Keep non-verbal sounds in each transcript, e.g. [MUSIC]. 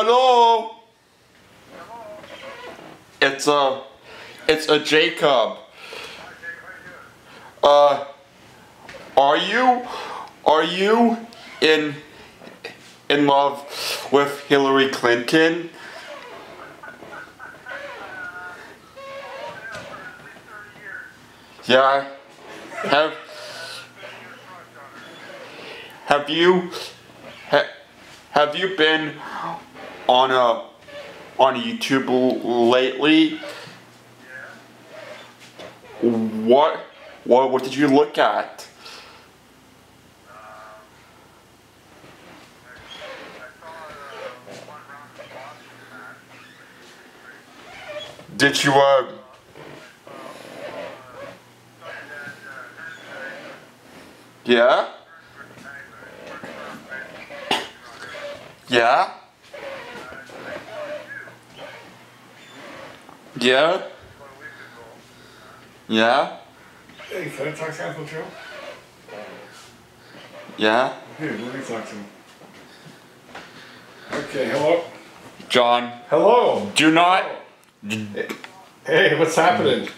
Hello. It's a, it's a Jacob. Uh, are you, are you in, in love with Hillary Clinton? Yeah. Have, have you, ha, have you been on a, on YouTube lately? What, what, what did you look at? Did you, uh, yeah? Yeah? Yeah? Yeah? Hey, can I talk to Uncle Joe? Yeah? Here, let me talk to him. Okay, hello? John, Hello! do not, Hey, what's happening?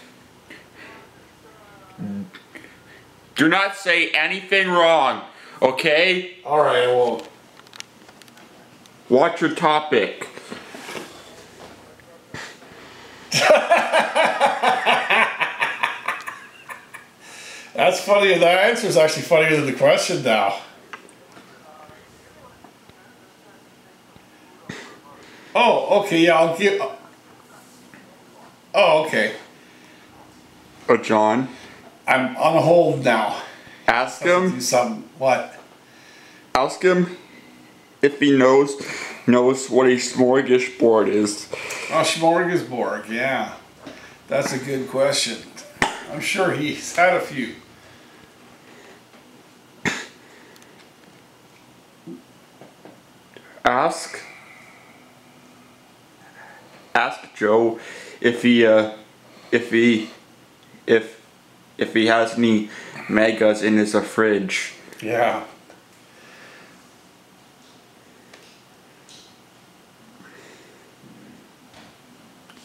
do not say anything wrong, okay? Alright, I won't. Watch your topic. That's funny. That answer is actually funnier than the question now. Oh, okay, yeah, I'll give. Oh, okay. Oh, John, I'm on a hold now. ask Do him, something. What? ask him if he knows, knows what a smorgasbord is. Oh, smorgasbord, yeah. That's a good question. I'm sure he's had a few. Ask, ask Joe if he, uh, if he, if, if he has any megas in his uh, fridge. Yeah.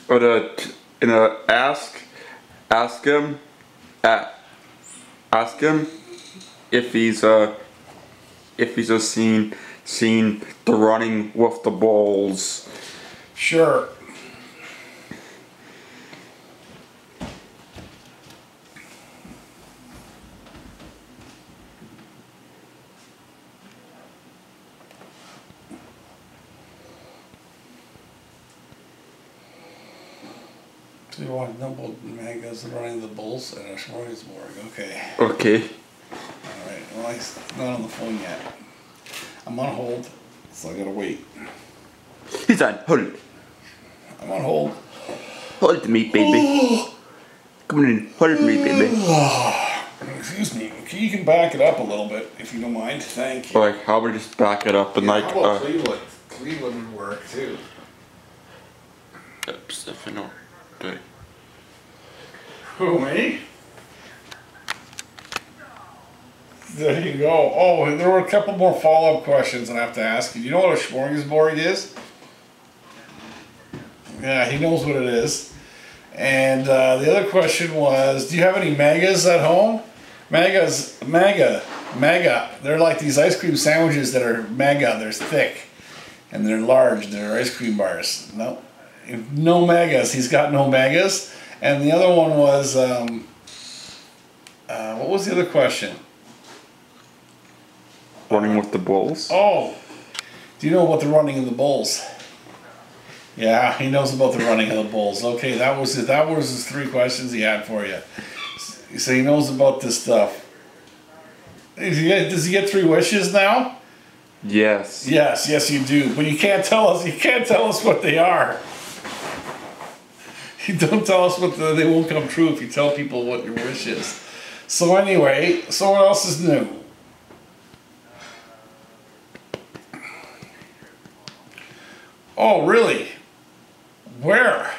Or the, in a ask, ask him, uh, ask him if he's uh, if he's a seen seen the running with the balls. Sure. You want double mangoes and running the bulls and a smorgasbord. Okay. Okay. Alright. Well, he's not on the phone yet. I'm on hold, so I gotta wait. He's on hold. I'm on hold. Hold it to me, baby. [SIGHS] Come on in, hold it to me, baby. [SIGHS] Excuse me. You can back it up a little bit if you don't mind. Thank you. Like, how about just back it up and like, How about uh, Cleveland? Cleveland would work too. oops, if I know. Okay. Who, me? There you go. Oh, and there were a couple more follow-up questions I have to ask you. You know what a smorgasbord is? Yeah, he knows what it is. And uh, the other question was, do you have any magas at home? Magas, maga, maga. They're like these ice cream sandwiches that are maga. They're thick, and they're large. They're ice cream bars. No, no megas. He's got no megas. And the other one was, um, uh, what was the other question? Running with the bulls. Oh, do you know about the running of the bulls? Yeah, he knows about the running of the bulls. Okay, that was it. That was his three questions he had for you. So he knows about this stuff. Does he get, does he get three wishes now? Yes. Yes, yes, you do. But you can't tell us. You can't tell us what they are. [LAUGHS] Don't tell us what the, they won't come true if you tell people what your wish is. So anyway, so what else is new? Oh, really? Where?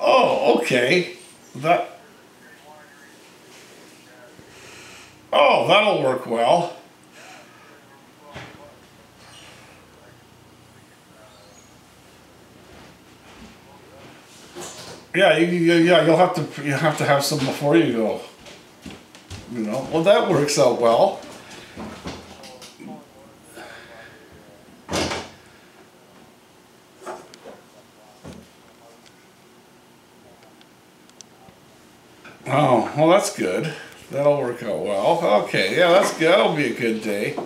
Oh, okay. That. Oh, that'll work well. Yeah, you, you, yeah, you'll have to you have to have some before you go. You know, well that works out well. Oh, well that's good. That'll work out well. Okay, yeah, that's good. That'll be a good day.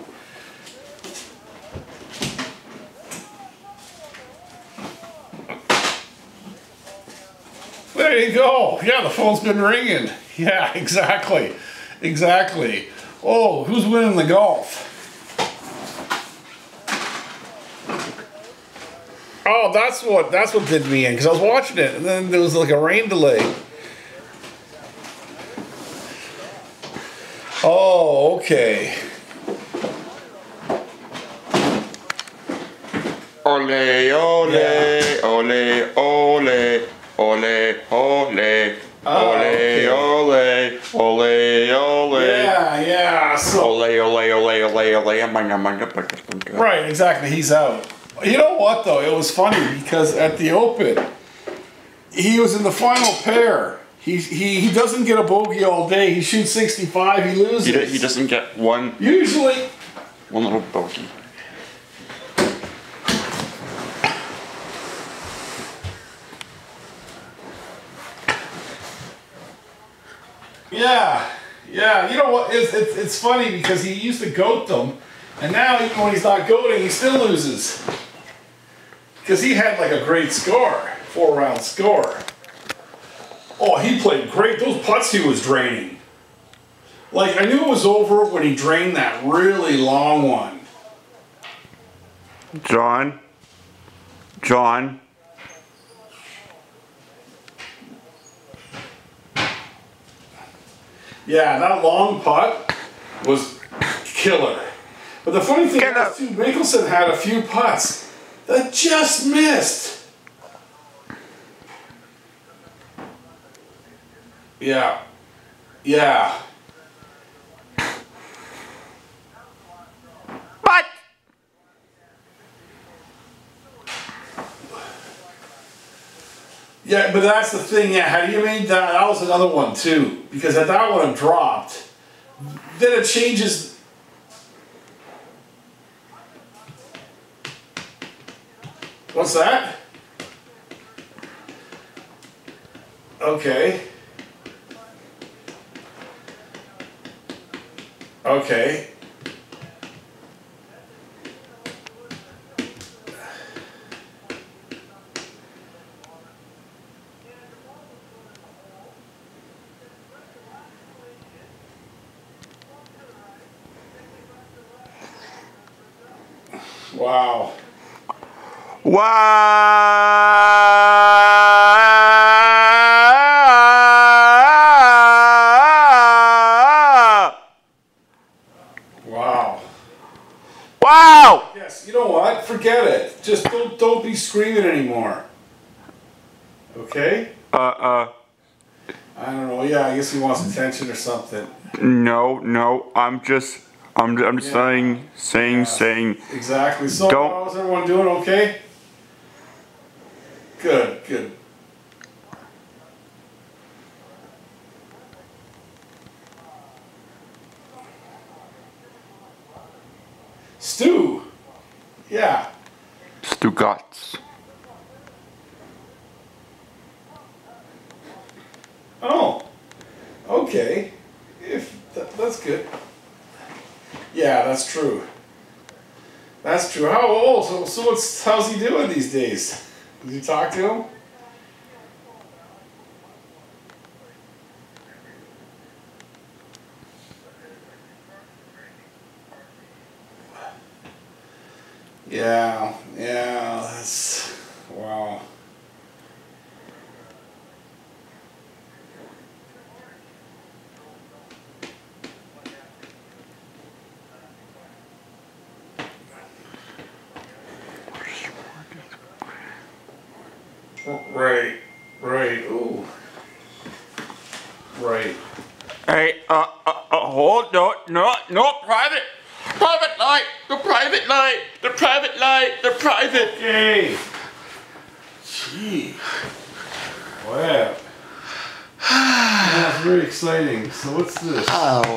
There you go. Yeah, the phone's been ringing. Yeah, [LAUGHS] exactly. Exactly. Oh, who's winning the golf? Oh, that's what that's what did me in because I was watching it and then there was like a rain delay. Oh, okay. Ole, ole, Yeah. ole, ole, ole, ole, Oh, ole, okay. ole, ole, ole. Yeah, yeah. So Ole, ole, ole, ole, ole, amanga, manga, banga, banga. right, exactly. He's out. You know what though? It was funny because at the Open, he was in the final pair. He he he doesn't get a bogey all day. He shoots sixty five. He loses. He, he doesn't get one, Usually, one little bogey. Yeah, yeah. You know what? It's, it's, it's funny because he used to goat them, and now even when he's not goating, he still loses. Because he had like a great score, four round score. Oh, he played great. Those putts he was draining. Like I knew it was over when he drained that really long one. John, John, Yeah, that long putt was killer. But the funny thing Get is, too, Mickelson had a few putts that just missed. Yeah. Yeah. but Yeah, but that's the thing. Yeah, how do you mean that, that was another one too. Because if that would have dropped, then it changes. What's that? Okay. Okay. Wow. wow, Wow. wow. Yes, you know what? Forget it. Just don't don't be screaming anymore. Okay? Uh, uh, I don't know. Yeah, I guess he wants attention or something. no, no. I'm just, I'm, I'm just Yeah. saying, saying, Yeah. saying. Exactly. So Don't- how's everyone doing? Okay. Good. Good. Stu. Yeah. Stu Stugatz. Oh, okay. If that, that's good. Yeah, that's true. That's true. How old? So, so what's how's he doing these days? Did you talk to him? Yeah, yeah, そう。ああ、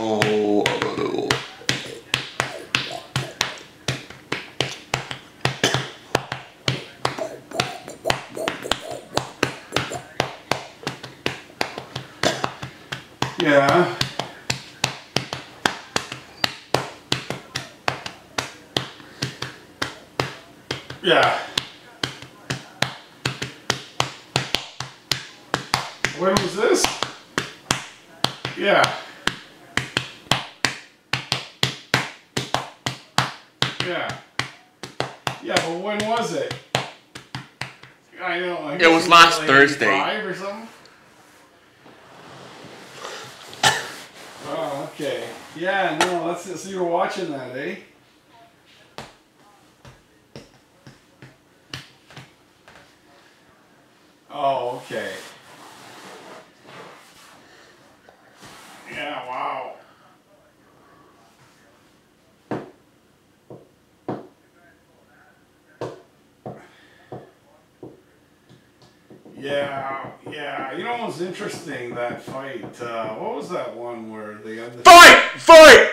Yeah, yeah. You know what's interesting? That fight. Uh, what was that one where they had the Fight! Fight!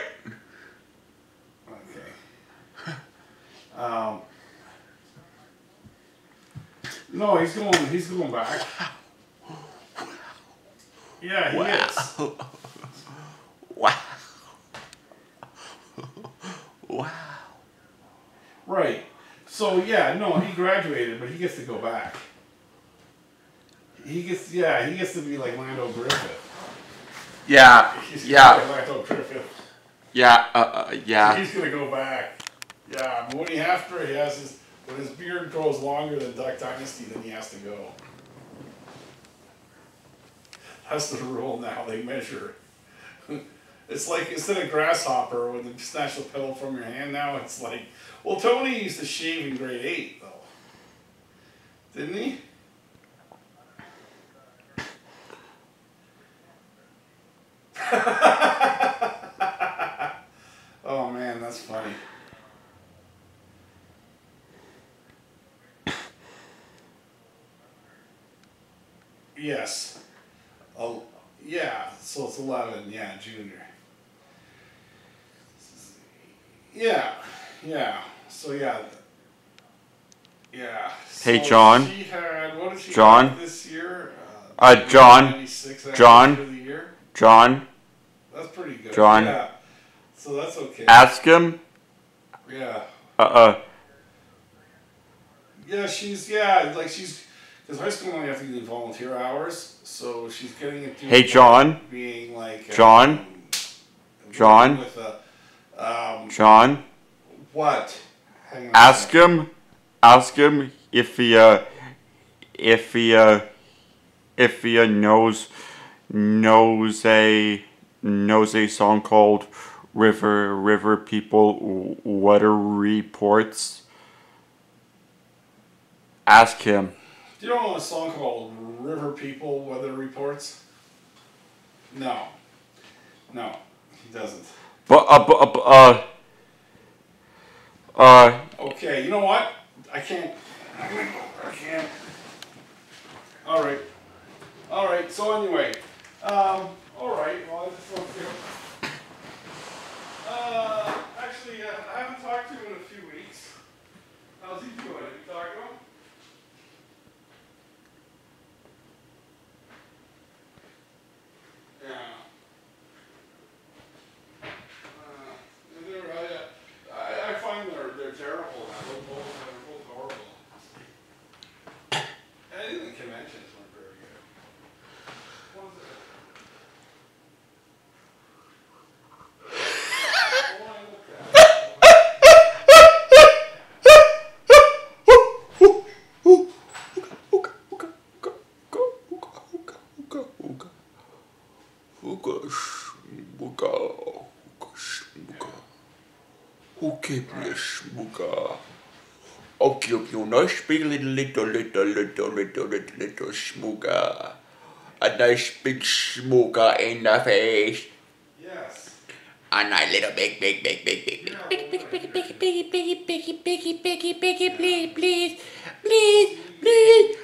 Okay. [LAUGHS] Um. No, he's going. He's going back. Yeah, he is. [LAUGHS] Wow. [LAUGHS] Wow. Right. So yeah, no, he graduated, but he gets to go back. He gets, yeah, he gets to be like Lando Griffith. Yeah. [LAUGHS] He's Yeah. like Lando Griffith. Yeah. Uh, uh, yeah. He's gonna go back. Yeah, but when he after he has his when his beard grows longer than Duck Dynasty, then he has to go. That's the rule now. They measure. [LAUGHS] It's like instead of grasshopper when they snatch the pedal from your hand. Now it's like, well, Tony used to shave in grade eight though, didn't he? oh man, that's funny. Yes. Oh, yeah. So it's eleven. Yeah, junior. Yeah, yeah. So yeah, yeah. Hey, So John. She had what did she John. this year? Uh, John. John. the year. John, That's pretty good. John. Yeah. So that's okay. ask him. yeah. Uh, uh, Yeah, she's yeah, like she's because high school only have to do volunteer hours, so she's getting into Hey, John. being like John. um, John. with a um John, what? Hang on ask him. Ask him if he, uh, if he, uh, if he uh, knows knows a knows a song called River River People Weather Reports. Ask him. Do you know a song called River People Weather Reports? No. No, he doesn't. But uh, but uh, uh, uh, Okay, you know what? I can't. I'm gonna go. I can't. All right. All right. So anyway, um, all right. Well, I just want to. Uh, actually, uh, I haven't talked to him in a few weeks. How's he doing? Have you talked to him? down. Nice big little, little, little, little, little, little, little smuga. A nice big smuga in the face. Yes. A nice little big, big, big, big, big, big, big, big, big, big, big, big, big, big, big, big, big, please, please, please, please, please.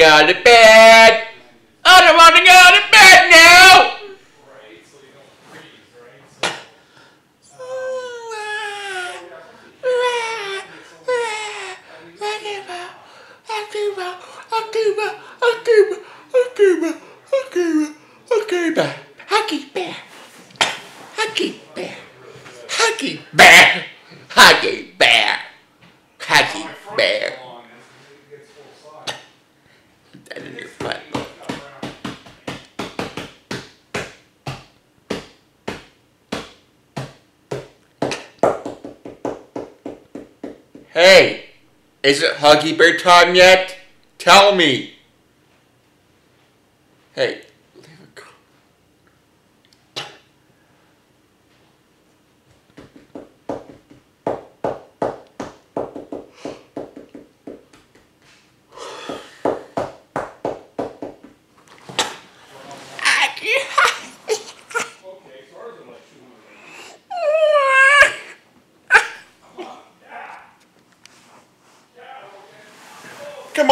God Is it Huggy Bear time yet? Tell me.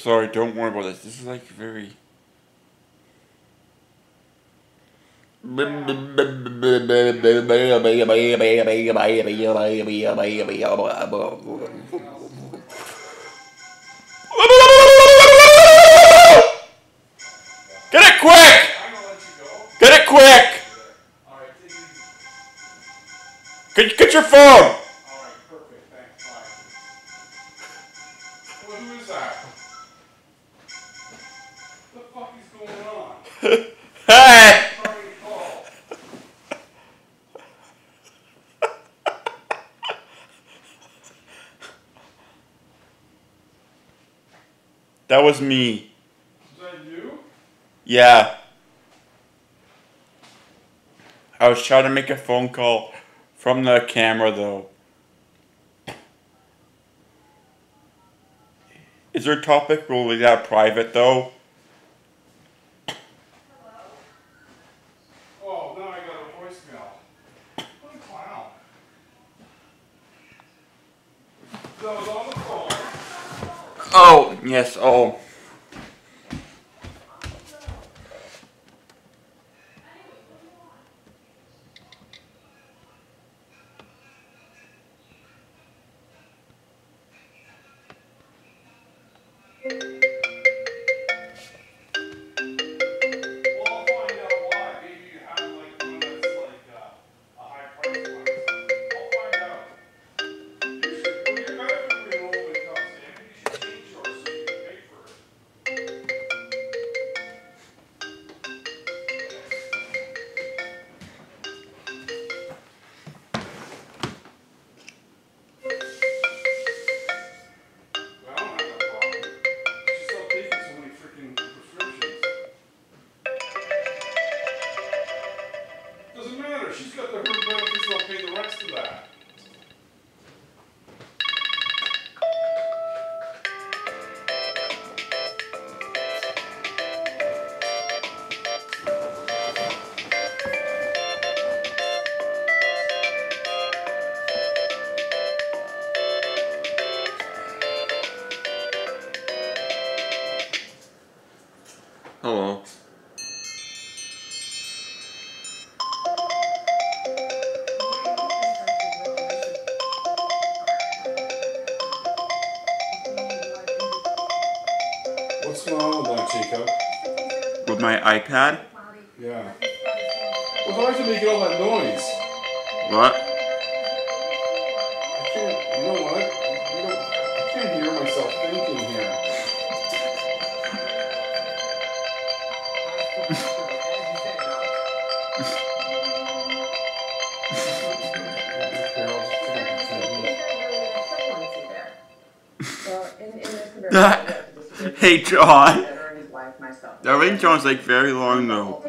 Sorry, don't worry about this. This is like very... Get it quick! Get it quick! Get, get your phone! was me. That you? Yeah. I was trying to make a phone call from the camera though. Is your topic really that private though? Hey, John. That ringtone's like very long though.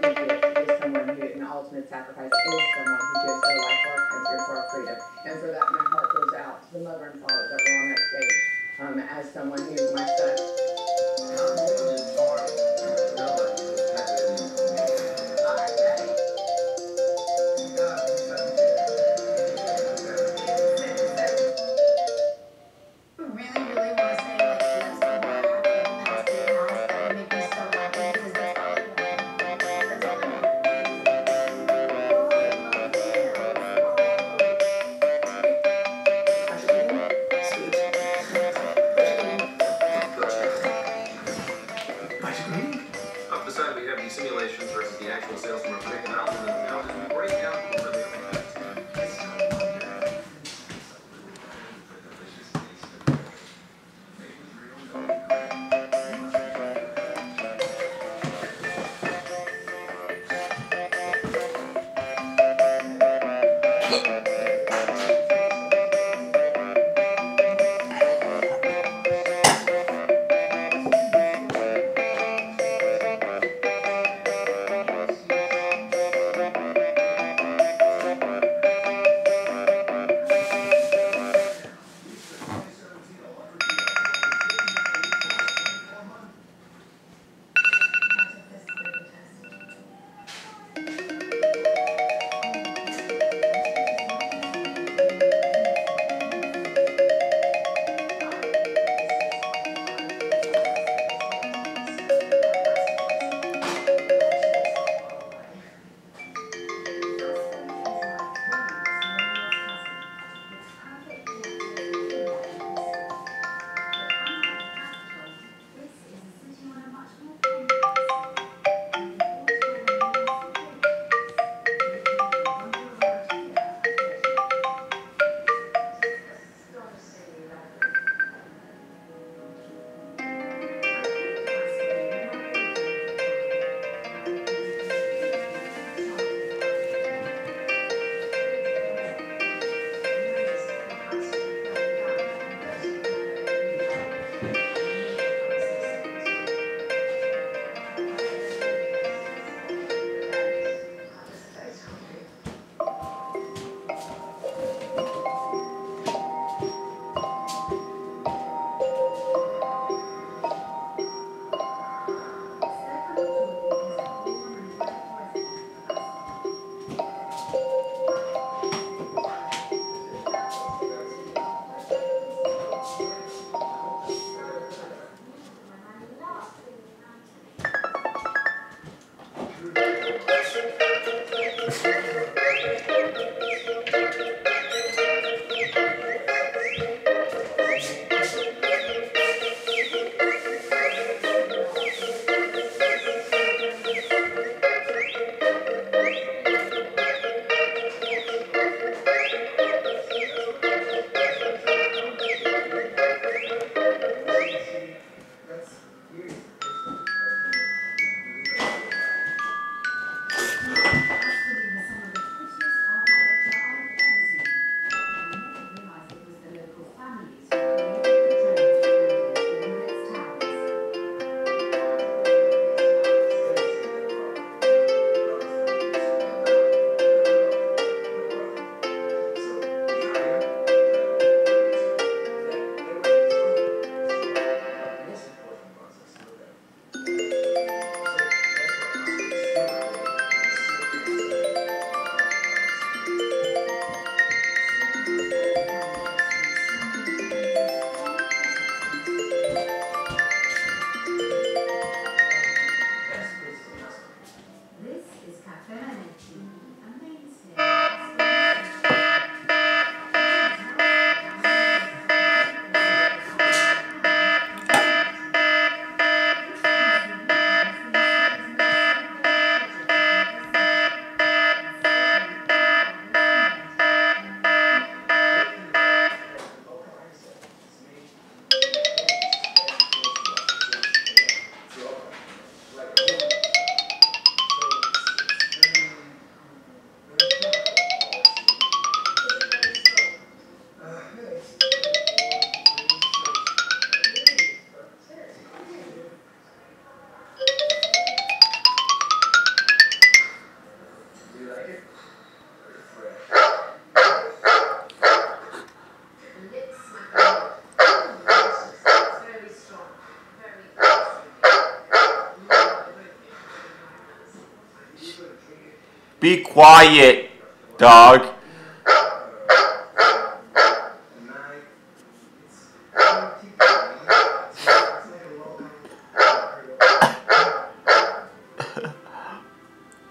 Be quiet, dog. [LAUGHS]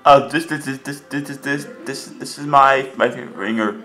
Oh, this, this, this, this, this, this, this, this, this is my, my favorite ringer.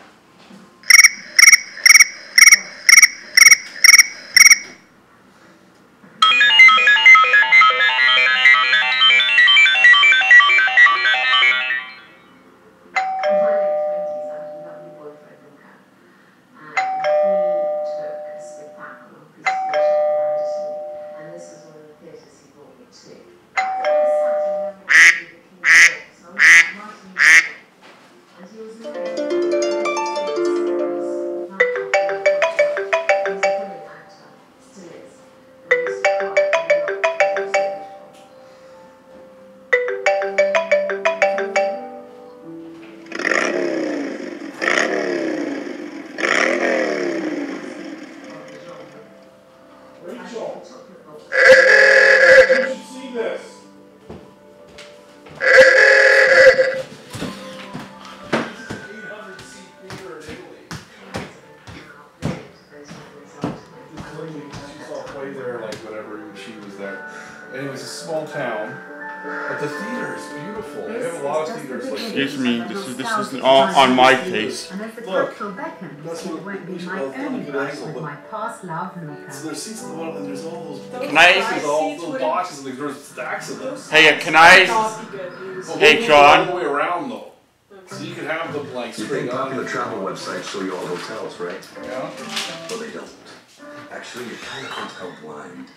on my face. And as the Look, cultural beckon, that's it won't be my only look at brush angle, with my past love, So there's seats at the bottom, and there's all those. Can I- all those boxes, and there's stacks of them. Hey, can I? Not be good news. But Hey, John. All the way around though. So you can have them like You straight think on. popular travel websites show you all hotels, right? Yeah. Well, they don't. Actually, you're kind of hotel blind.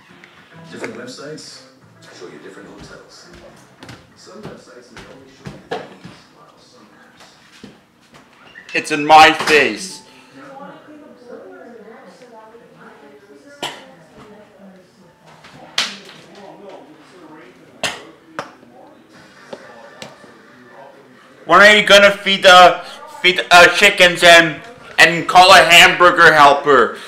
Different websites show you different hotels. Some websites may only show you the things, while some apps It's in my face. When are you gonna feed the feed uh, chickens and and call a hamburger helper?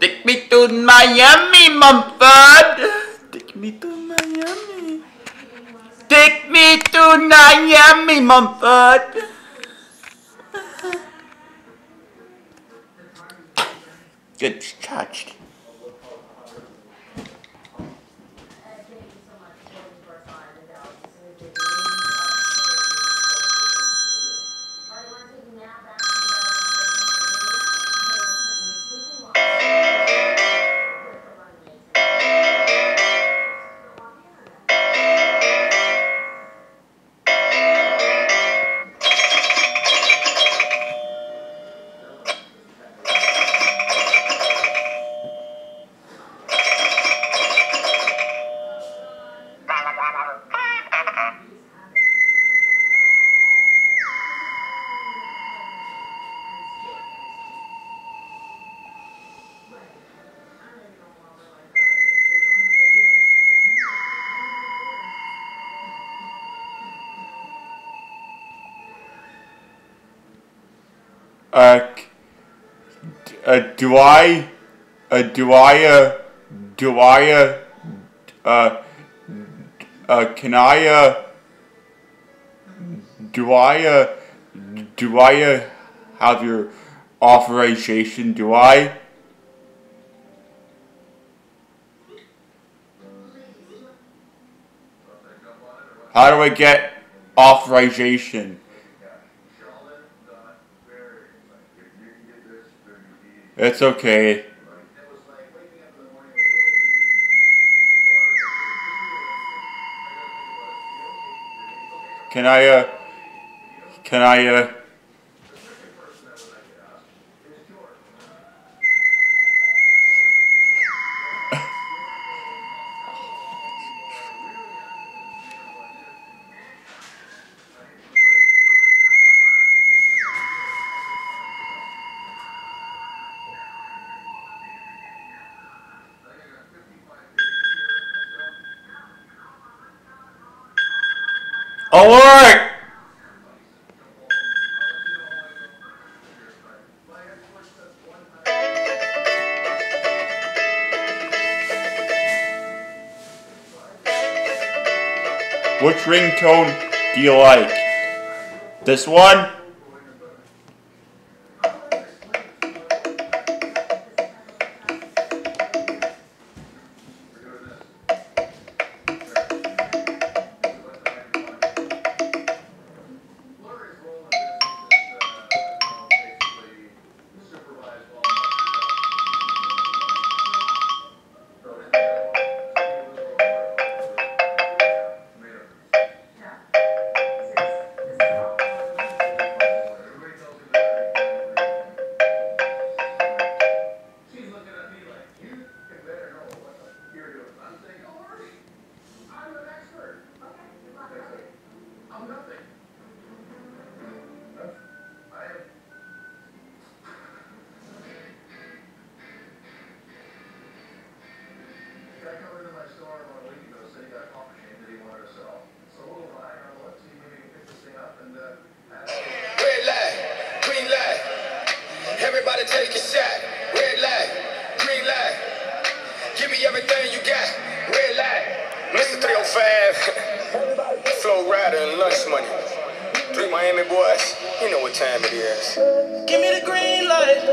Take me to Miami, Mumford. Take me to Miami. Take me to Miami, Mumford. Good touched. Uh, do I, uh, do I, uh, do I, can I, do I, do I, have your authorization? Do I? How do I get authorization? It's okay. Can I, uh, can I, uh, ringtone do you like? This one? Everybody take a shot. Red light, green light. Give me everything you got. Red light. Mr. 305. [LAUGHS] Flo Rida and Lunch Money. Three Miami boys. You know what time it is. Give me the green light.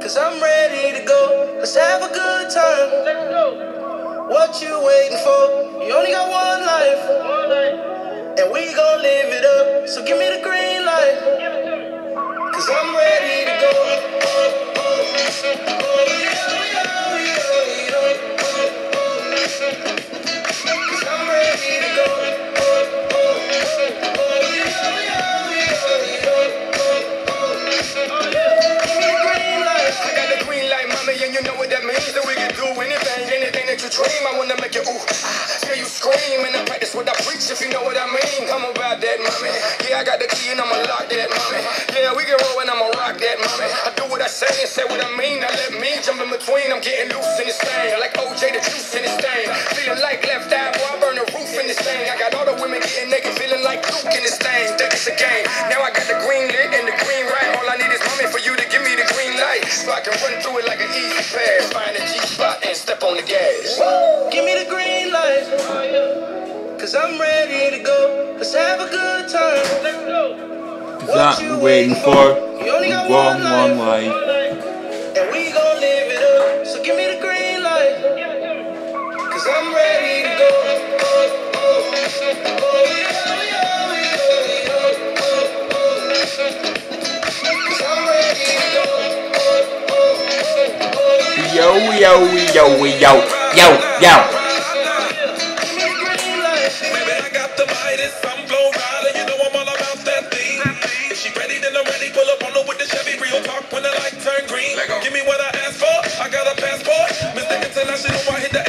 Cause I'm ready to go. Let's have a good time. Let's go. What you waiting for? You only got one life. And we gon' live it up. So give me the green light. Dream. I wanna make you ooh, ah, scream, and I practice what I preach, if you know what I mean. I'm about that, mommy. Yeah, I got the key, and I'ma lock that, mommy. Yeah, we can roll, and I'ma rock that, mommy. I do what I say and say what I mean. Now let me jump in between. I'm getting loose in this thing, like OJ the juice in this thing. Feeling like left eye, boy, I burn the roof in this thing. I got all the women getting naked, feeling like Luke in this thing. Think it's a game. Now I got the green lit and the so I can run through it like an easy pass. Find a G spot and step on the gas. Give me the green light. Cause I'm ready to go. Let's have a good time. Let's go. Cause I'm waiting for You only got one, one one life. life. And we gon' live it up. So give me the talk yo, yo, yo, turn green. Give me what I asked for, I got a passport. Mr. International, I hit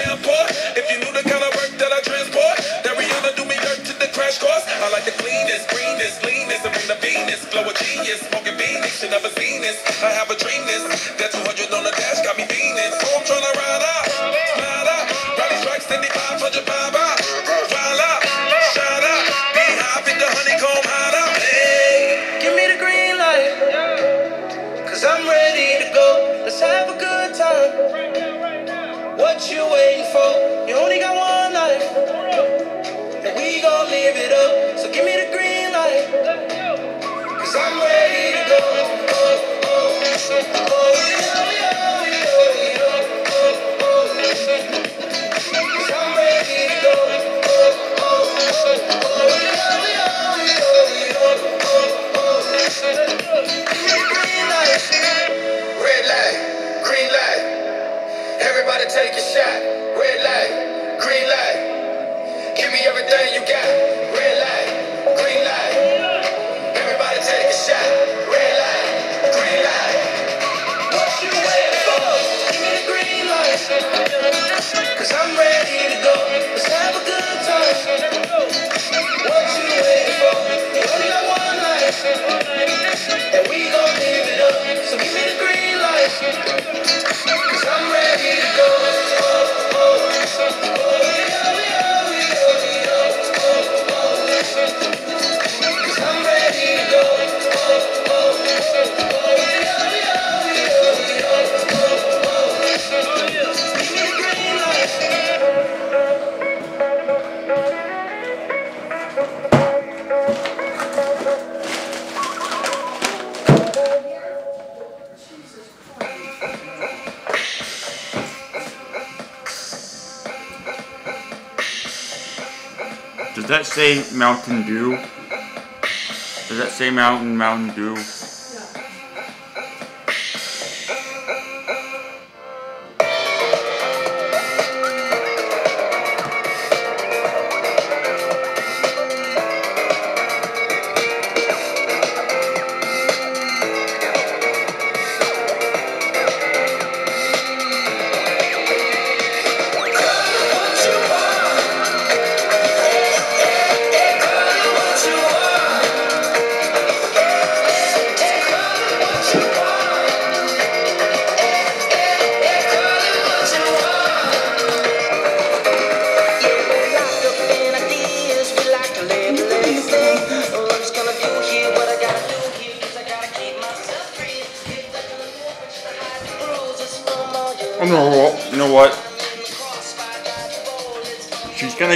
shot, red light, green light. Give me everything you got, red light, green light. Everybody take a shot, red light, green light. What you waiting for? Give me the green light. Cause I'm ready to go. Let's have a good time. What you waiting for? You only got one life. And we gon' live it up. So give me the green light. Say Mountain Dew? Does that say Mountain Mountain Dew?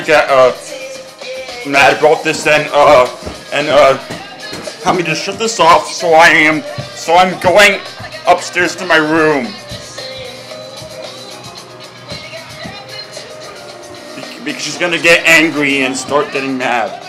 Gonna get uh mad about this and uh and uh tell me to shut this off so I am so I'm going upstairs to my room. Because she's gonna get angry and start getting mad.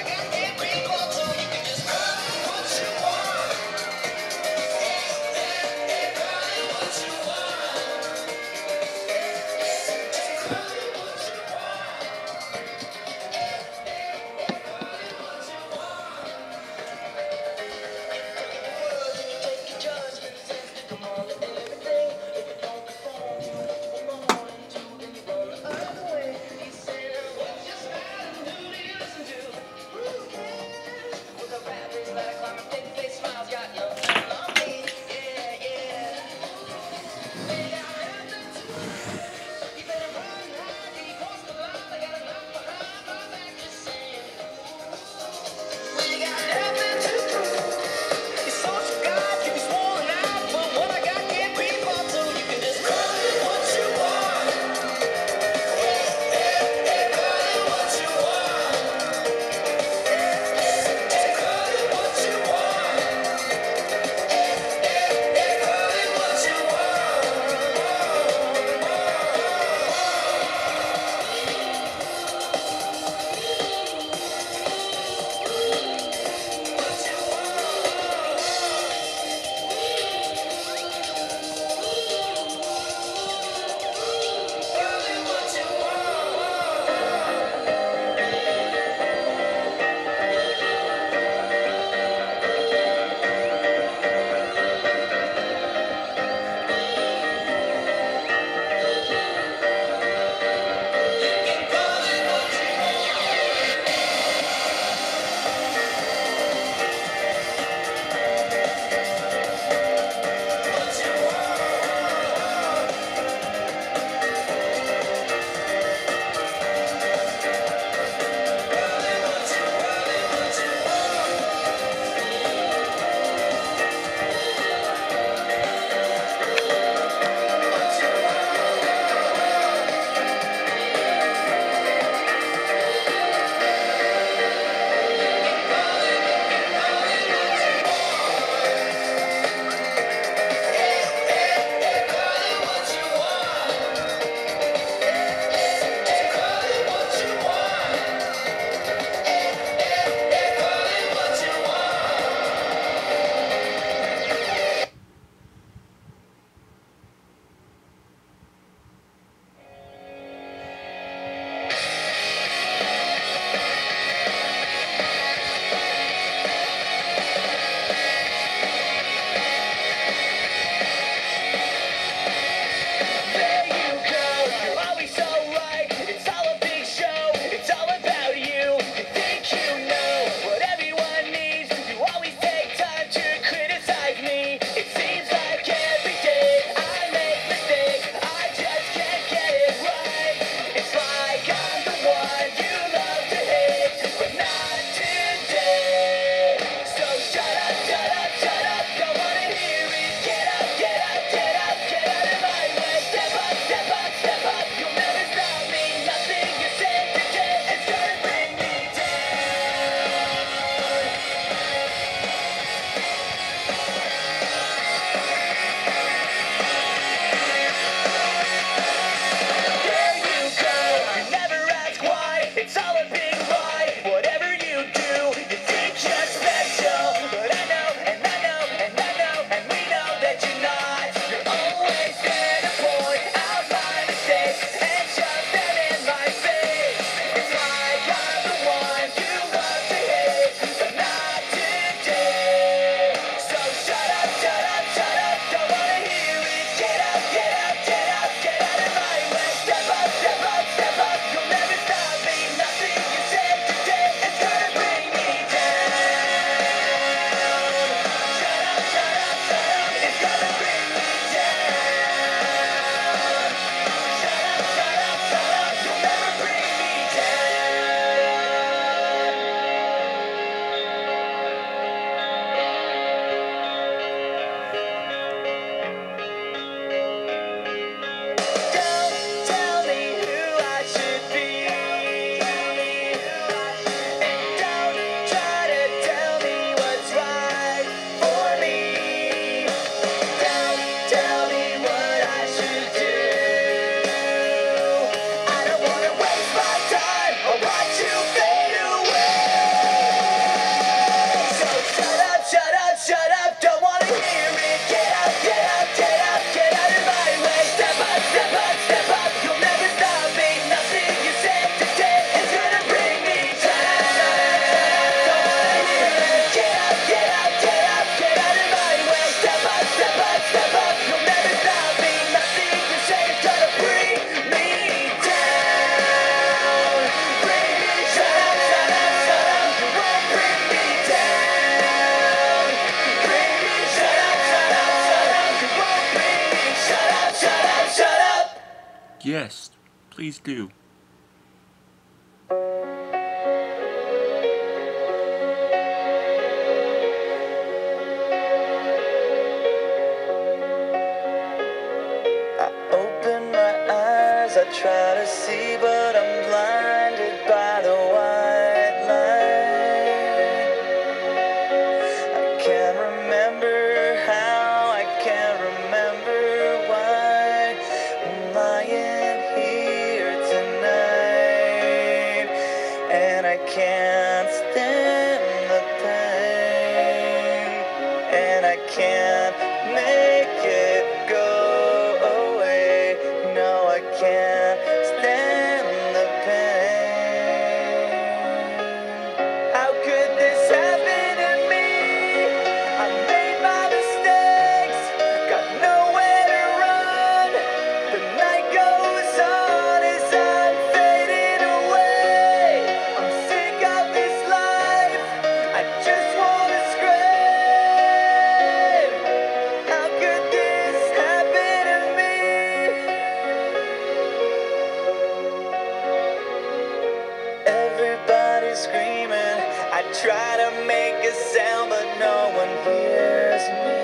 try to make a sound, but no one hears me.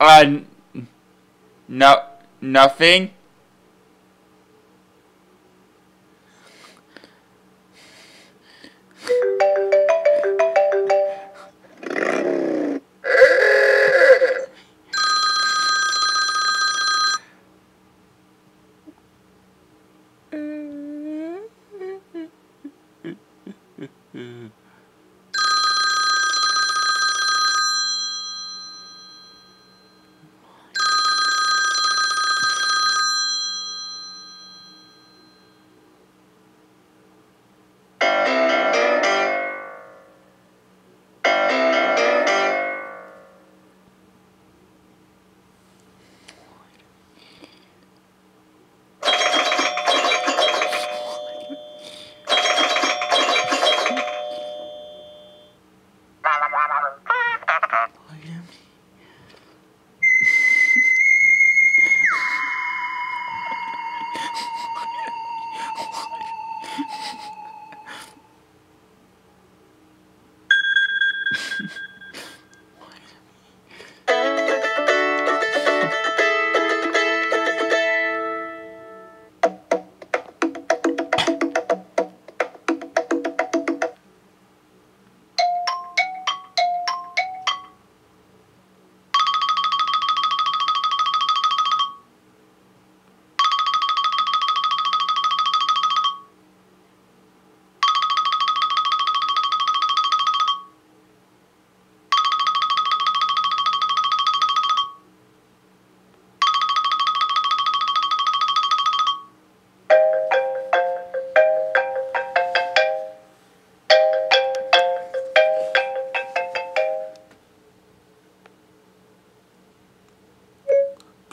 Uh, no, nothing.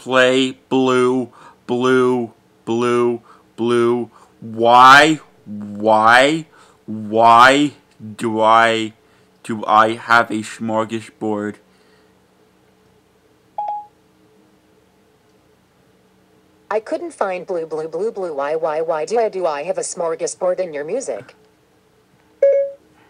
Play blue, blue, blue, blue. Why, why, why do I, do I have a smorgasbord? I couldn't find blue, blue, blue, blue. Why, why, why do I do I have a smorgasbord in your music?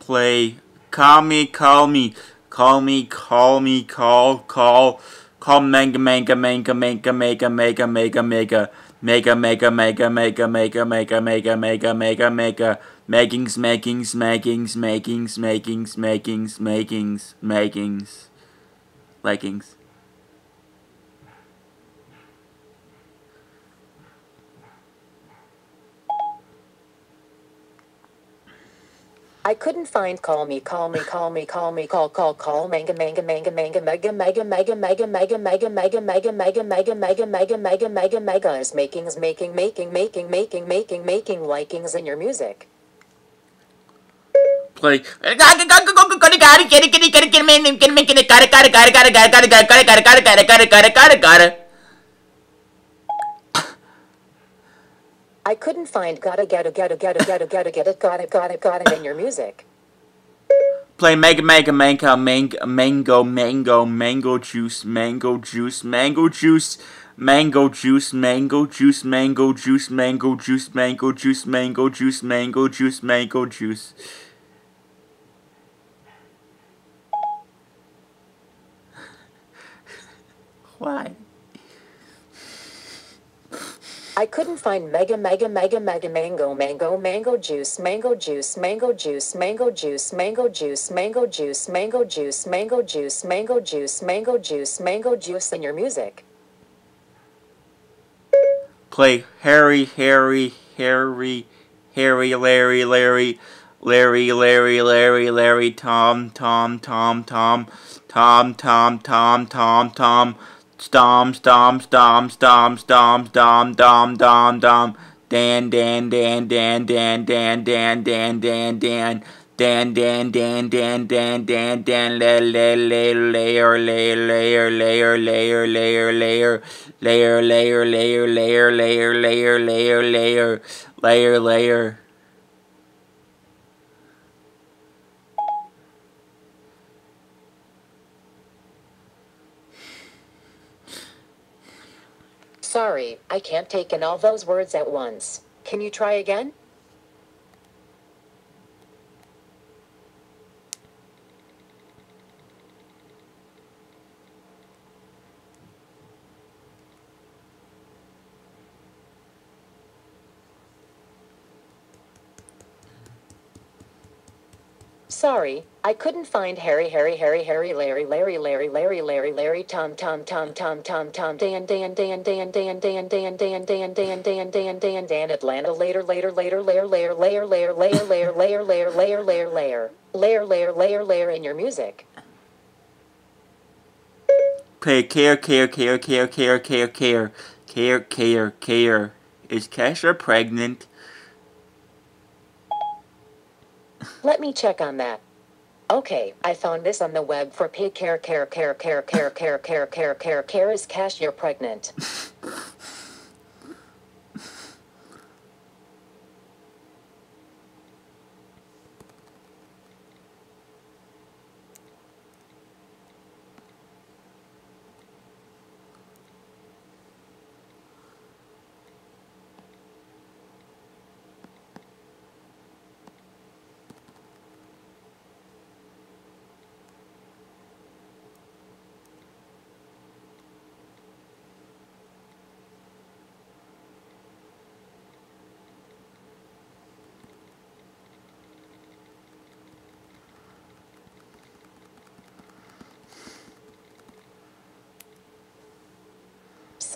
play. Call me, call me, call me, call me, call, call, call mega, mega, mega, mega, mega, mega, mega, mega, mega, mega, mega, mega, mega, mega, mega, mega, mega, mega, makings, makings, makings, makings, makings, makings, makings, makings, leggings. I couldn't find call me, call me, call me, call me, call, call, call, manga, manga, manga, manga, mega, mega, mega, mega, mega, mega, mega, mega, mega, mega, mega, mega, mega, mega, mega is making, is making, making, making, making, making, making likings in your music. Play. I couldn't find gotta, gotta, gotta, gotta, gotta, gotta, get it, got it, got it, got it in your music. Play mega mega mango mango mango mango mango juice mango juice mango juice mango juice mango juice mango juice mango juice mango juice mango juice mango juice mango juice Why? I couldn't find mega, mega, mega, mega mango, mango, mango juice, mango juice, mango juice, mango juice, mango juice, mango juice, mango juice, mango juice, mango juice, mango juice, mango juice in your music. Play Harry Harry Harry Harry Larry Larry Larry Larry Larry Larry Tom Tom Tom Tom Tom Tom Tom Tom Tom Stom stom stom stom stom stom dom dom dom Dan Dan Dan Dan Dan Dan Dan Dan Dan Dan Dan Dan Dan Dan Dan Dan Dan la la la layer layer layer layer layer layer layer layer layer layer layer layer layer layer layer layer layer Sorry, I can't take in all those words at once. Can you try again? Sorry, I couldn't find Harry, Harry, Harry, Harry, Larry, Larry, Larry, Larry, Larry, Larry, Tom, Tom, Tom, Tom, Tom, Tom, Dan, Dan, Dan, Dan, Dan, Dan, Dan, Dan, Dan, Dan, Dan, Dan, Dan, Dan, Atlanta, later, later, later, layer, layer, layer, layer, layer, layer, layer, layer, layer, layer, layer, layer, layer, layer, layer in your music. Play care care care care care care care care care care Is Kesha pregnant? Let me check on that. Okay, I found this on the web for pay care care care care care care care care care care is cash you're pregnant.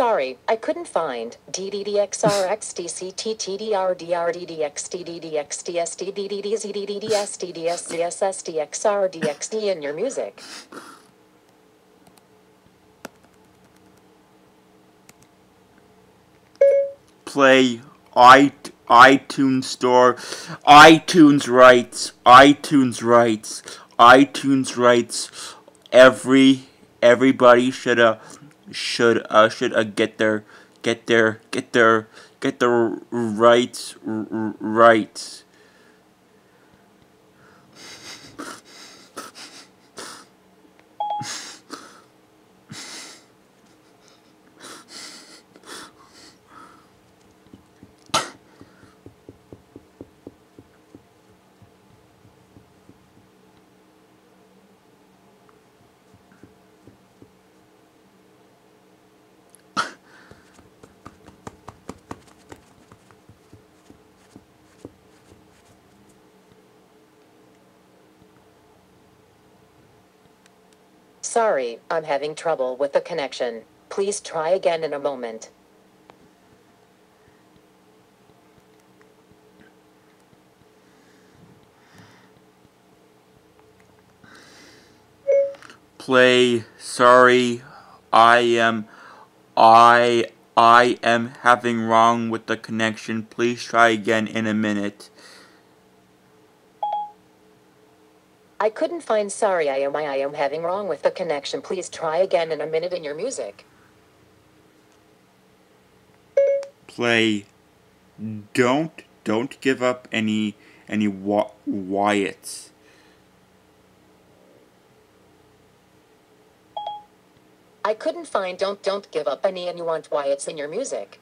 Sorry, I couldn't find DDDXRXDCTTRDRDDXTDDXTSDDDZDDDSDXRDXD in your music. Play i iTunes Store, iTunes rights, iTunes rights, iTunes rights. Every everybody should uh should uh should uh get their get their get their get their rights rights. Sorry, I'm having trouble with the connection. Please try again in a moment. Play sorry I am I I am having wrong with the connection. Please try again in a minute. I couldn't find sorry I am I am having wrong with the connection. Please try again in a minute in your music. Play don't don't give up any any wa- Wyatts. I couldn't find don't don't give up any and you want why it's in your music.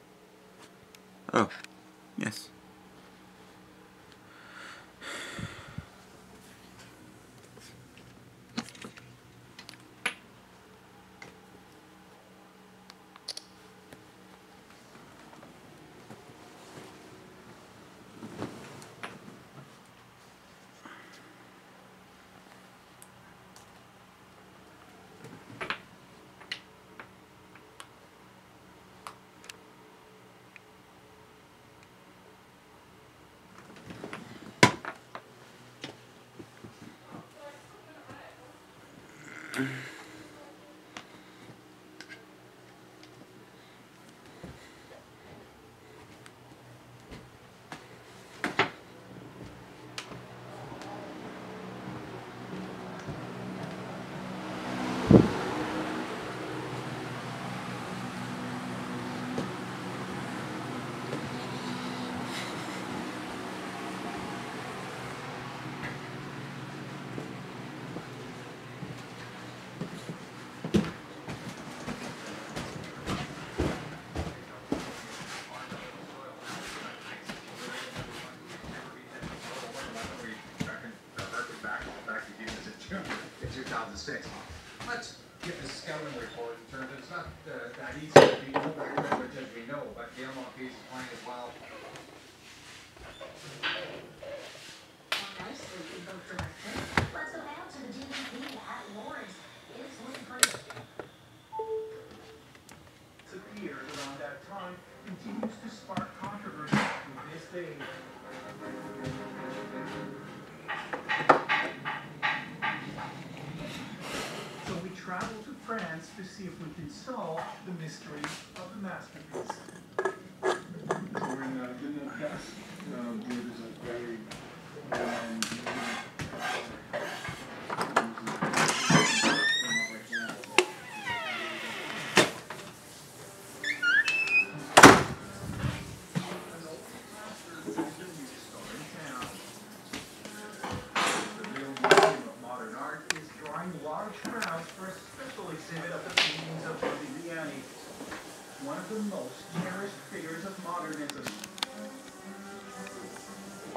Oh, yes. Mm-hmm. [CLEARS THROAT] Monfils is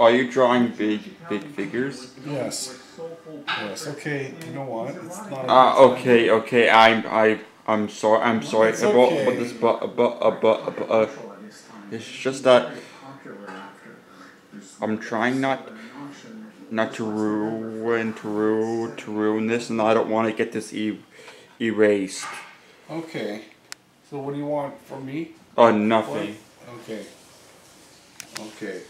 Are you drawing big, big figures? Yes. Yes. Okay. You know what? It's not. Ah, time. okay, okay. I'm, I, I'm sorry. I'm sorry It's about, okay. about this, but, but, uh, but, but, uh, it's just that I'm trying not, not to ruin, to ruin, to ruin this, and I don't want to get this e- erased. Okay. So what do you want from me? Oh, nothing. Okay. Okay.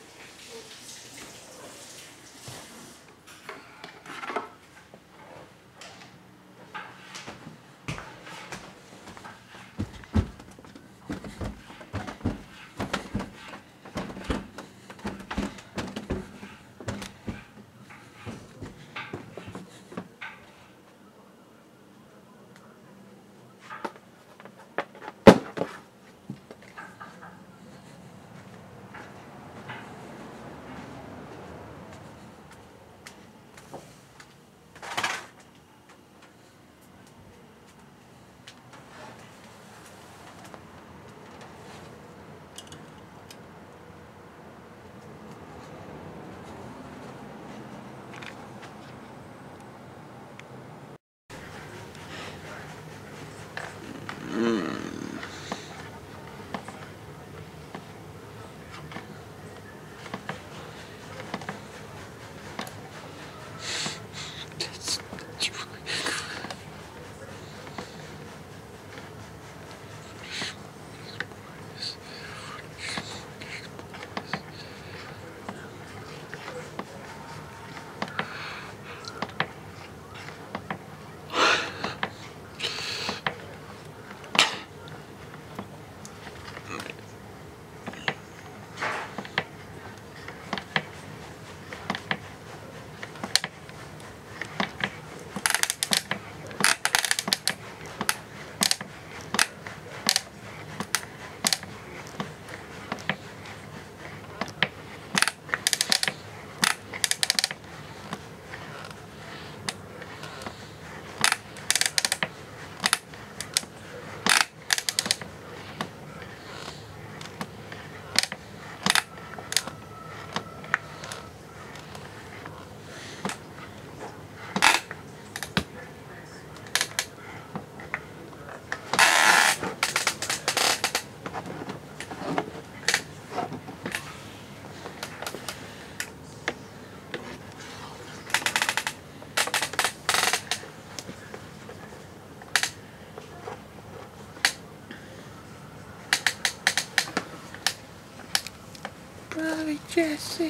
Jesse.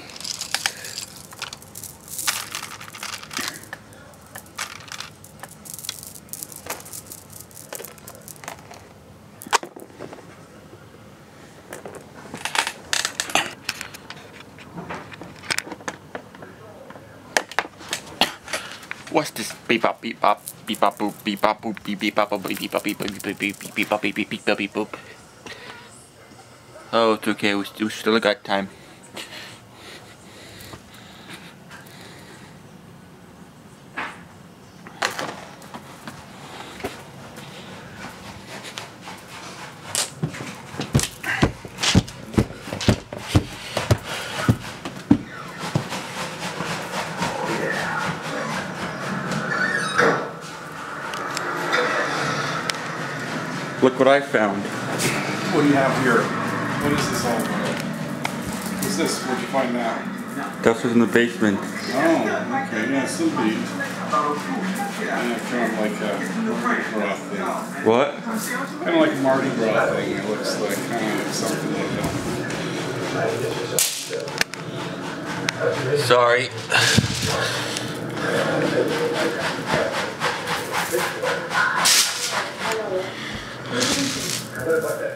What's this? Beep bop beep bop beep bop boop beep bop boop beep beep bop boop beep bop beep beep beep beep beep beep beep beep beep. Oh, it's okay. We still got time. What I found. What do you have here? What is this all about? What's this? Where'd you find that? That was in the basement. Oh, okay. Yeah, it's little bead. Yeah, kind of like a Mardi Gras thing. What? Kind of like a Mardi Gras thing. It looks like kind of like something like that. Sorry. That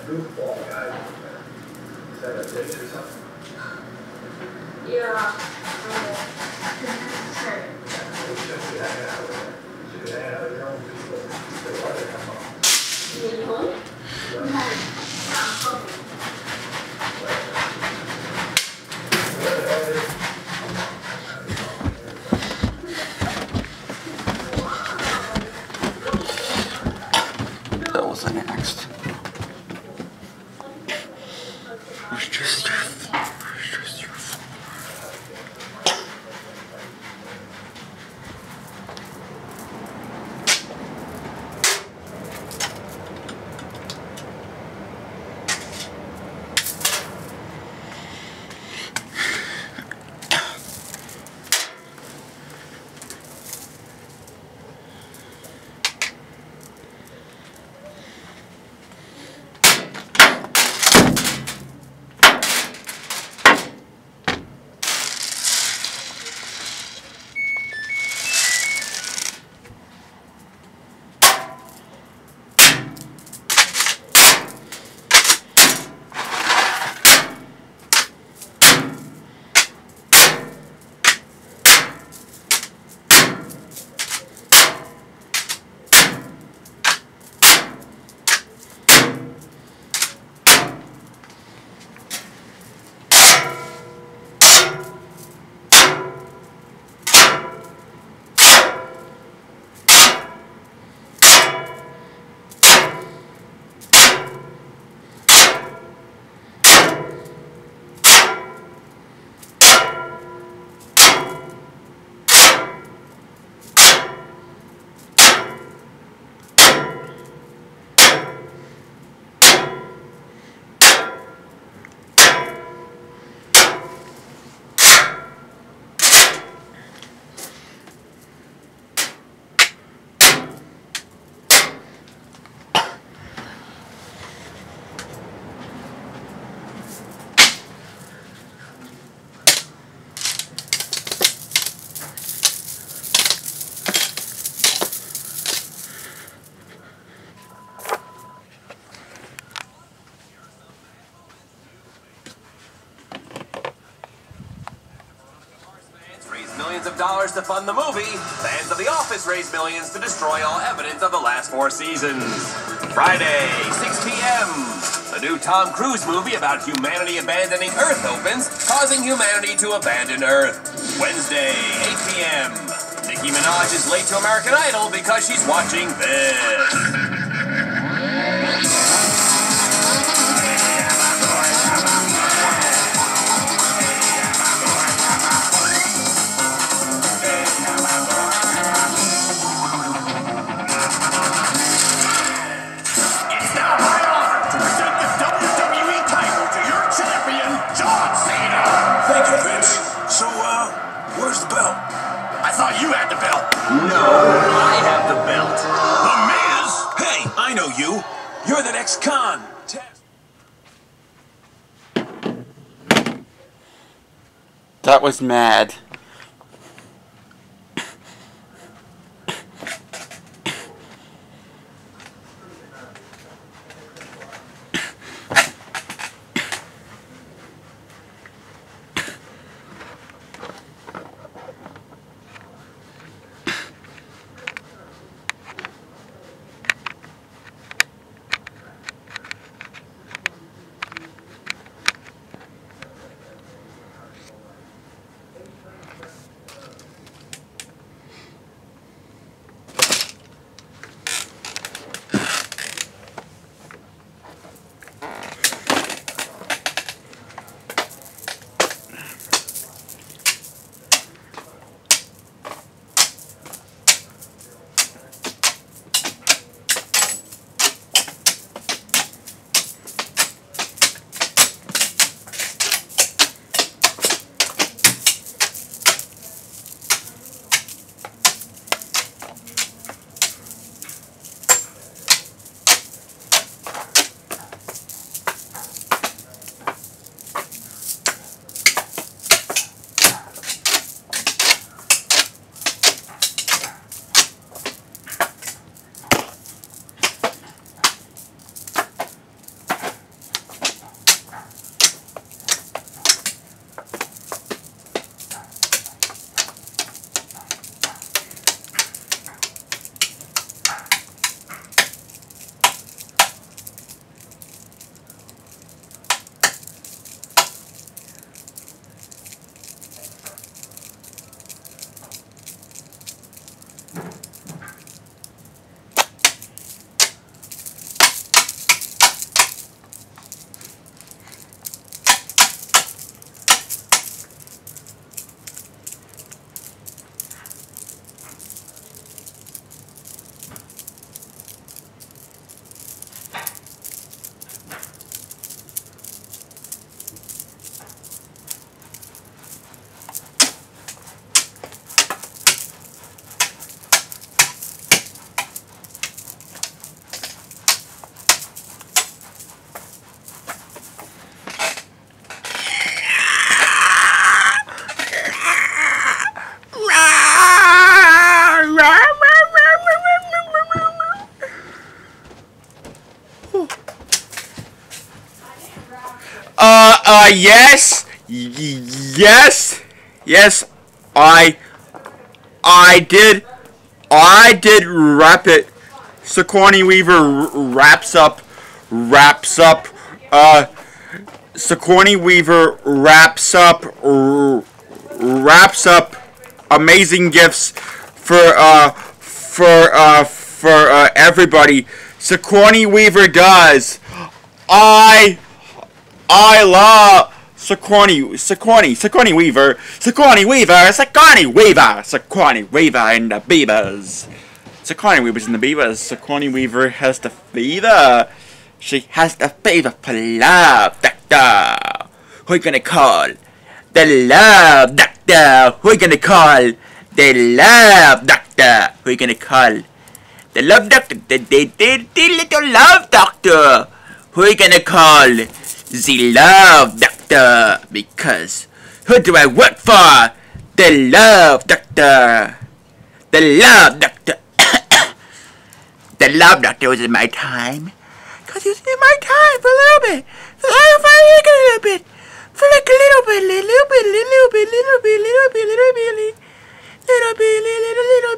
dollars to fund the movie. Fans of The Office raise millions to destroy all evidence of the last four seasons. Friday, 6 p.m. The new Tom Cruise movie about humanity abandoning Earth opens, causing humanity to abandon Earth. Wednesday, 8 p.m. Nicki Minaj is late to American Idol because she's watching this. ex-con. That was mad. Yes, yes, yes, I, I did, I did wrap it. Sigourney Weaver wraps up, wraps up, uh, Sigourney Weaver wraps up, wraps up amazing gifts for, uh, for, uh, for, uh, everybody. Sigourney Weaver does. I I love Sigourney, Sigourney, Sigourney Weaver, Sigourney Weaver, Sigourney Weaver, Sigourney Weaver and the Beavers. Sigourney Weaver's in the Beavers. Sigourney Weaver has the fever. She has the fever for love, doctor. Who you gonna call? The love doctor. Who you gonna call? The love doctor. Who you gonna call? The love doctor. The, the, the, the little love doctor. Who you gonna call? The love doctor. Because who do I work for? The love doctor. The love doctor. the love doctor was in my time. Cause he was in my time for a little bit. For like, for like a little bit. For like a little bit, little bit, little bit, little bit, little bit, little bit, little bit, little bit, little bit, little little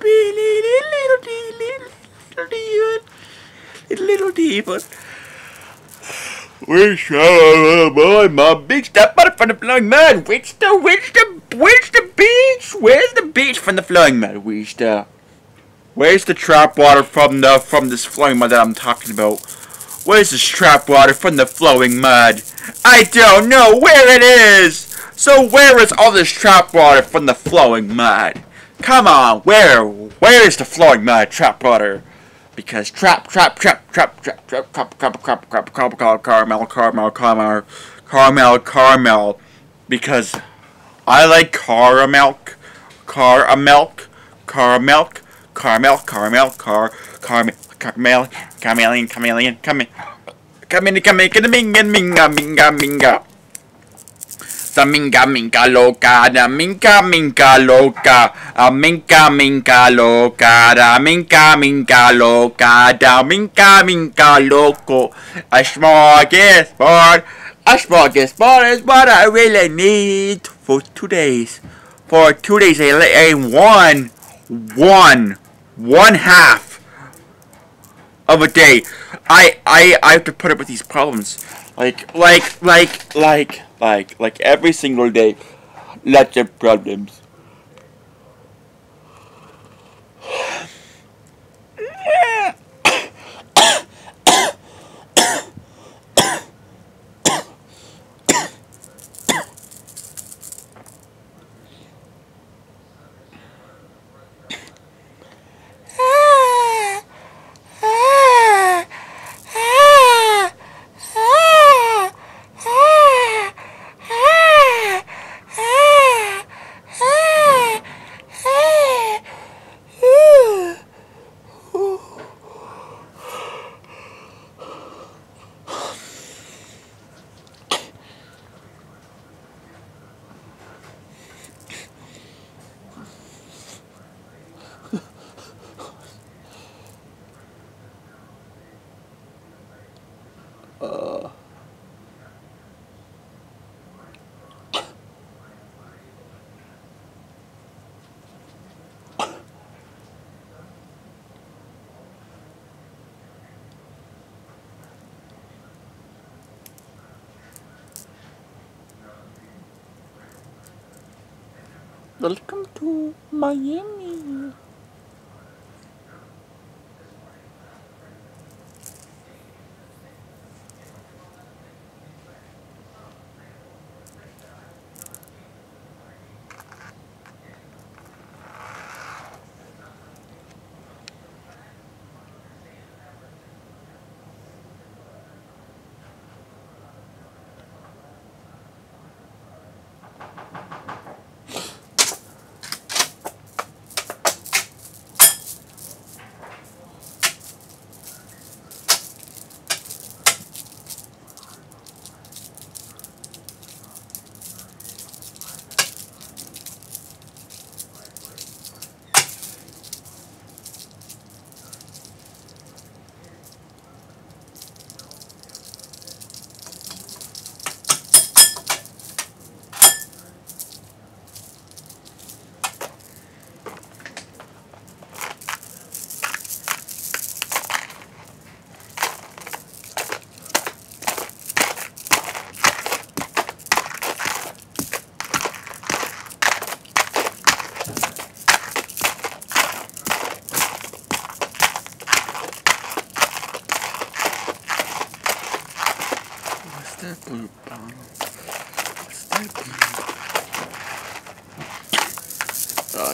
little little demon. Which uh, boy, my beach, that butter from the flowing mud. Which the, which the, which the beach? Where's the beach from the flowing mud? Which the, where's the trap water from the, from this flowing mud that I'm talking about? Where's this trap water from the flowing mud? I don't know where it is. So where is all this trap water from the flowing mud? Come on, where, where is the flowing mud trap water? Because trap, trap, trap, trap, trap, trap, trap, trap, trap, trap, trap, trap, caramel, caramel, caramel, caramel, caramel. Because I like caramel, caramel, caramel, caramel, caramel, car, caramel, caramel, chameleon, chameleon, come in, come in, come in, come in, minga, minga, minga. A minka minka loca, da minka minka loca, a minka minka loca, da minka minka loca, da minka minka loco. A smorgasbord, a smorgasbord is what I really need for two days. For two days, a, a one, one, one half of a day. I I I have to put up with these problems. Like like like like like like every single day. Lots of problems. To Miami. What's that blue bomb? What's that blue?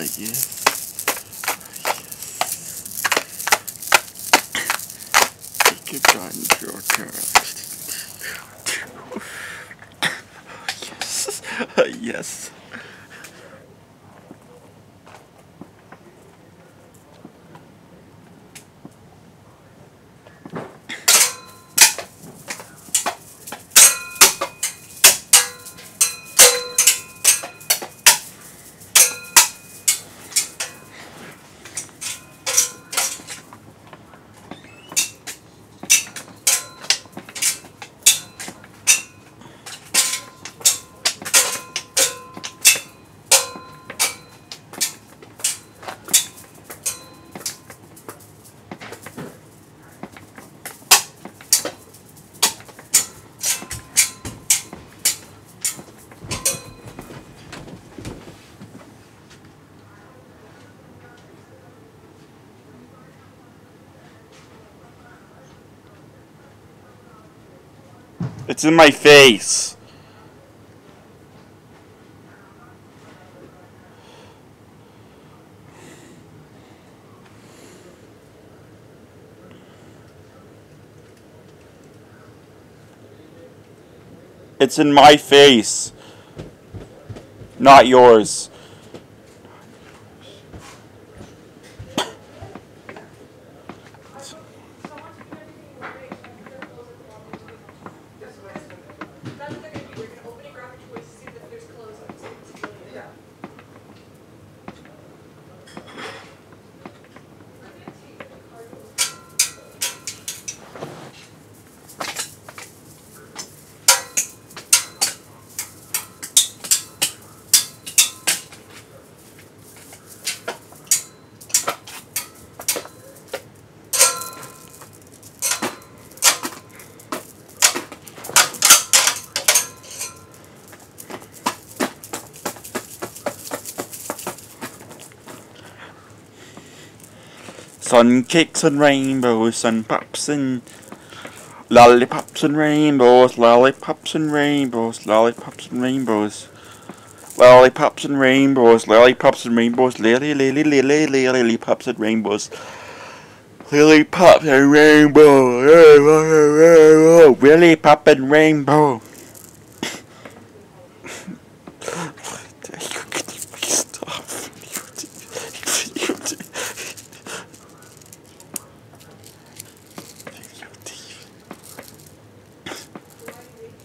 [LAUGHS] Oh, yes. Take your your turn. yes. yes. It's in my face. It's in my face. Not yours. Sun cakes and rainbows, and pops and lollipops and rainbows, lollipops and rainbows, lollipops and rainbows. Lollipops and rainbows, lollipops and rainbows, lily, lily, lily, lily, lollipops and rainbows. Lily pop and rainbow, Lily pop and rainbow.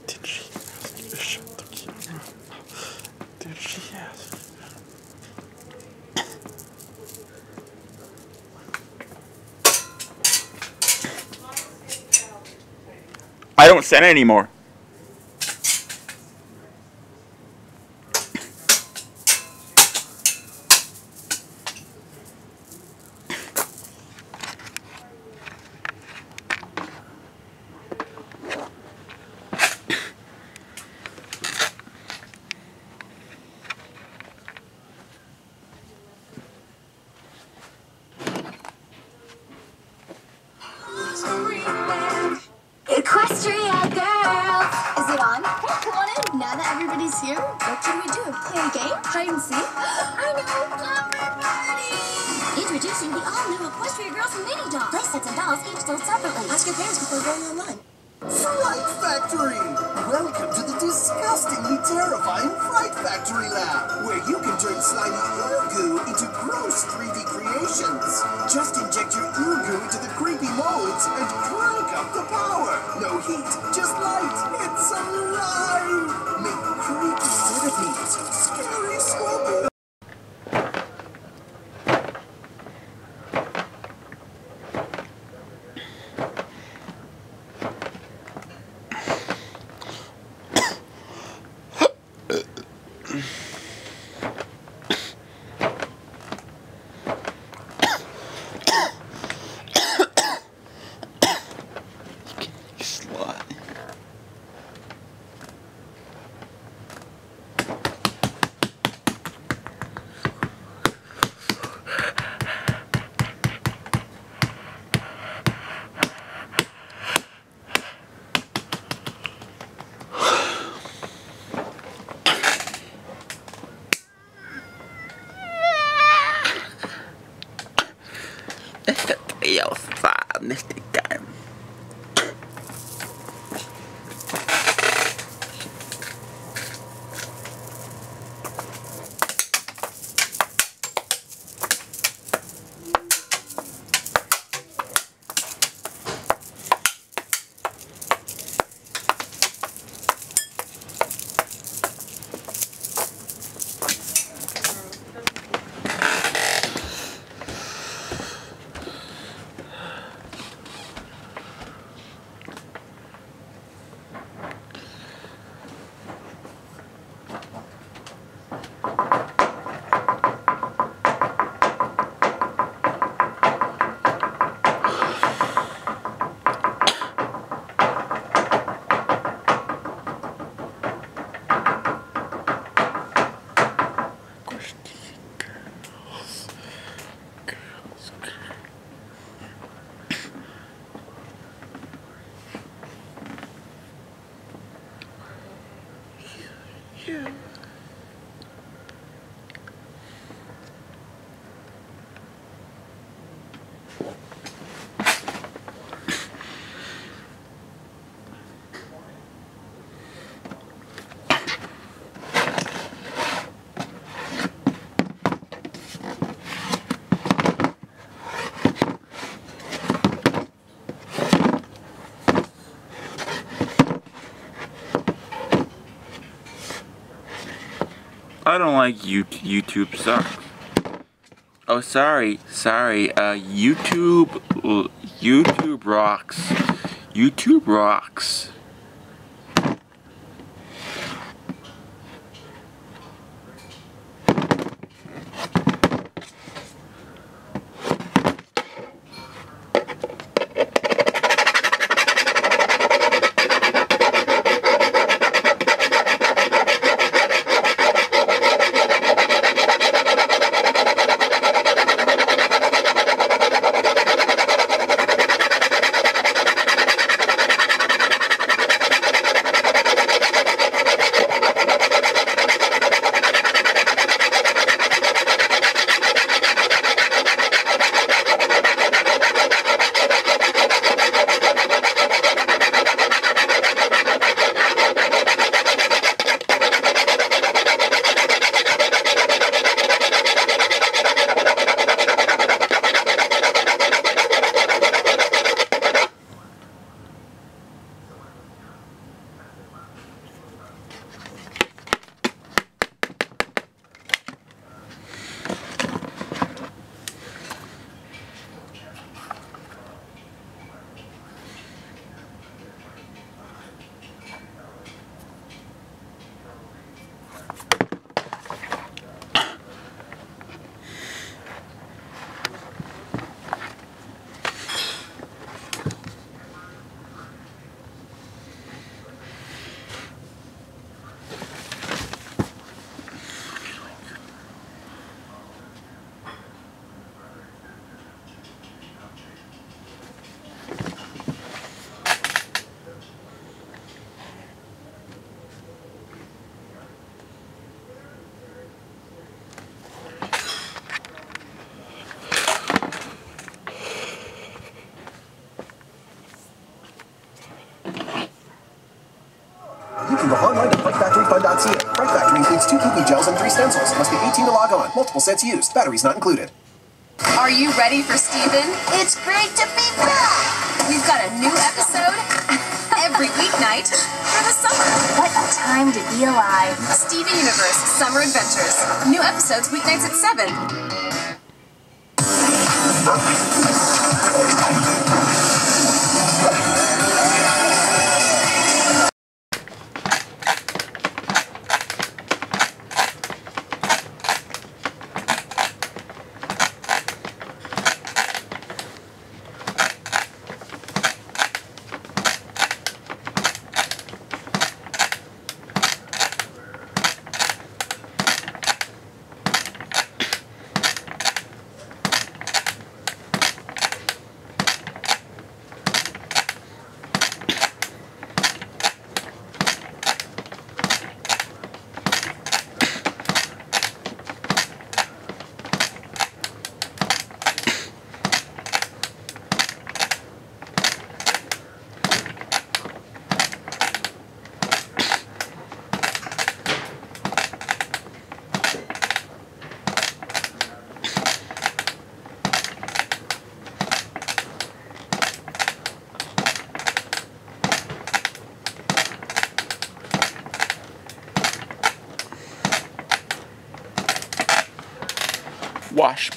Did she ask you to shut the camera? Did she ask? I don't send anymore. I don't like you YouTube sucks. Oh, sorry, sorry. Uh, YouTube, YouTube rocks. YouTube rocks. Must be 18 to log on. Multiple sets used. Batteries not included. Are you ready for Steven? It's great to be back! We've got a new episode [LAUGHS] every weeknight for the summer. What a time to be alive. Steven Universe Summer Adventures. New episodes weeknights at 7.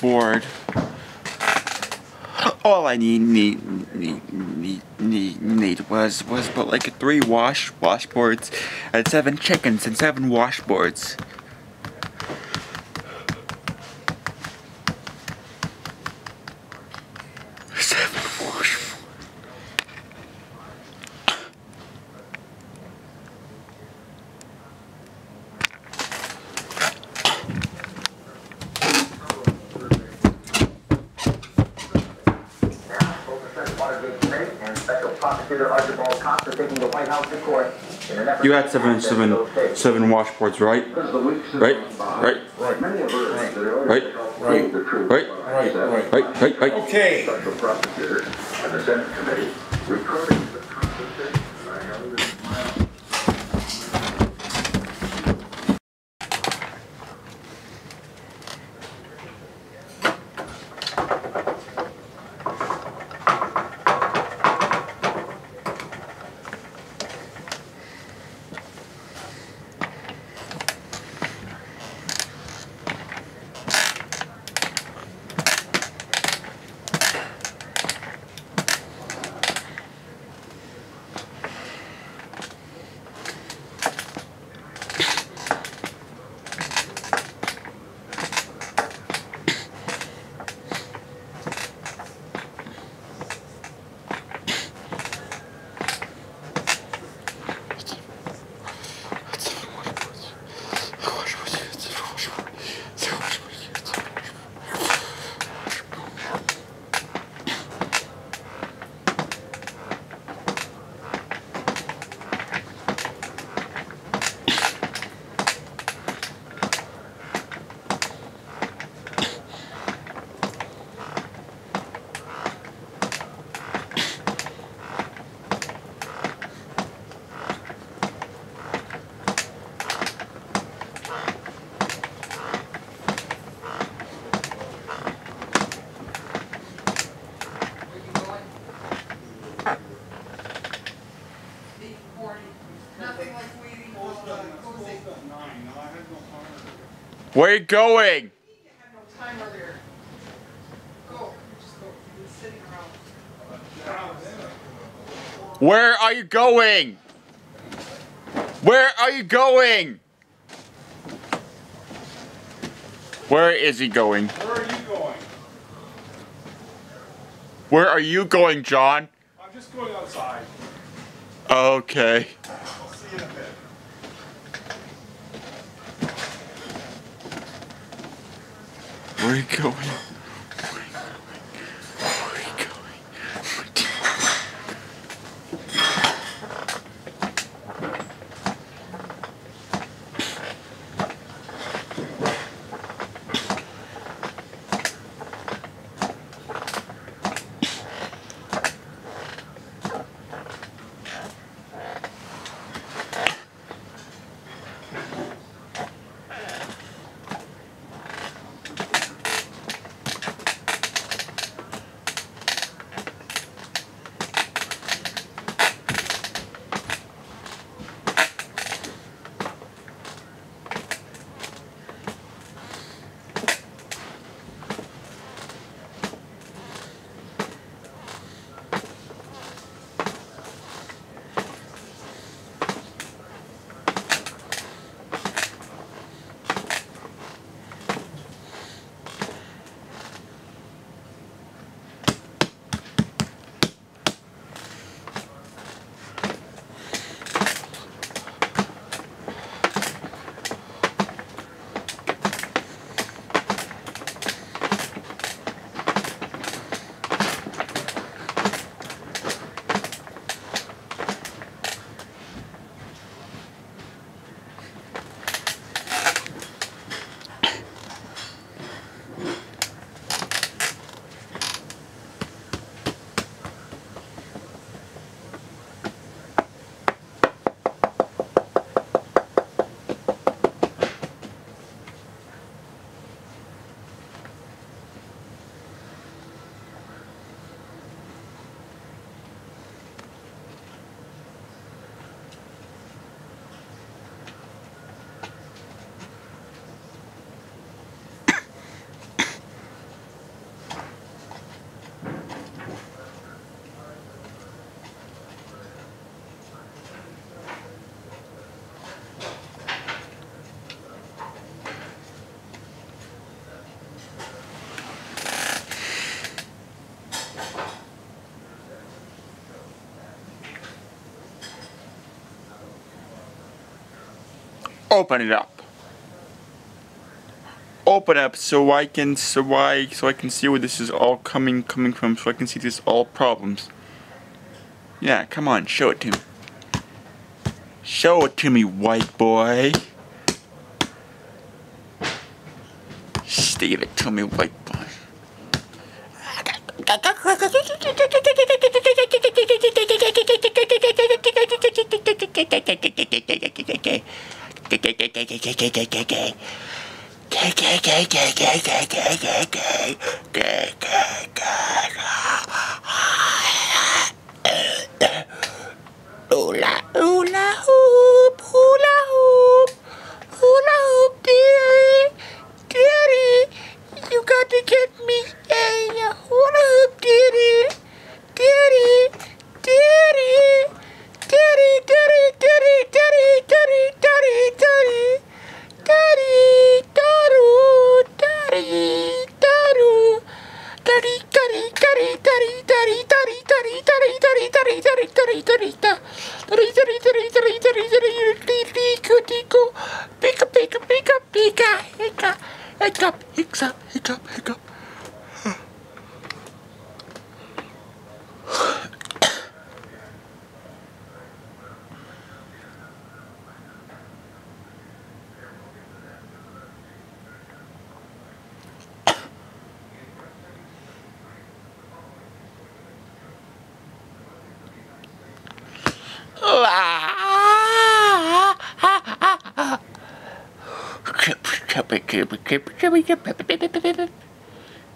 Washboard. All I need need need need need, need was was but like three wash washboards and seven chickens and seven washboards. Seven wash. and Special Prosecutor Archibald Cox are taking the White House to court in an effort You had seven, seven, seven washboards, right? Right? Right? Right. Many have urged that earlier Right? Right. the truth. Right? Right, right. Right? Right? Right? Okay. Where are you going? Where are you going? Where are you going? Where is he going? Where are you going? Where are you going, John? I'm just going outside. Okay. I'll see you in a bit. Where are you going? Open it up. Open up so I can so I so I can see where this is all coming coming from so I can see this all problems. Yeah, come on, show it to me. Show it to me, white boy. Steve it to me, white boy.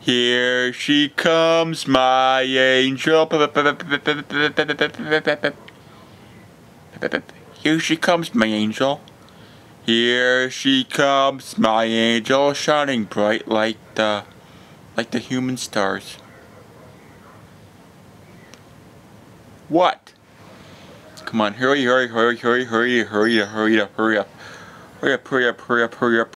Here she comes, my angel. Here she comes, my angel. Here she comes, my angel, shining bright like the, like the human stars. What? Come on, hurry, hurry, hurry, hurry, hurry, hurry, hurry up, hurry up. Hurry up, hurry up, hurry up, hurry up.